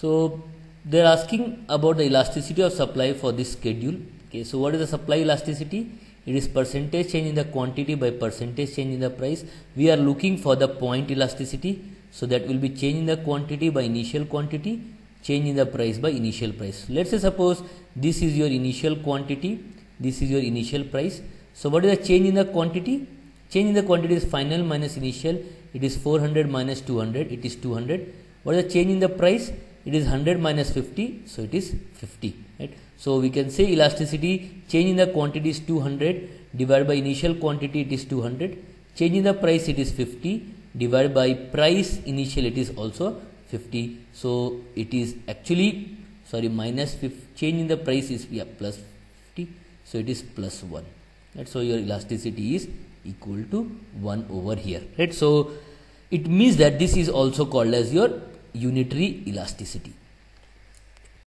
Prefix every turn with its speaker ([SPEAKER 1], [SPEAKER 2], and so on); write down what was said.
[SPEAKER 1] So they are asking about the elasticity of supply for this schedule. Okay, so what is the supply elasticity? It is percentage change in the quantity by percentage change in the price. We are looking for the point elasticity. So that will be change in the quantity by initial quantity, change in the price by initial price. Let's say suppose this is your initial quantity, this is your initial price. So what is the change in the quantity? Change in the quantity is final minus initial. It is 400 minus 200. It is 200. What is the change in the price? It is 100 minus 50. So it is 50. Right. So we can say elasticity change in the quantity is 200 divided by initial quantity it is 200. Change in the price it is 50 divided by price initial it is also 50. So it is actually sorry minus 50 change in the price is yeah plus 50. So it is plus 1. Right. So your elasticity is equal to 1 over here right so it means that this is also called as your unitary elasticity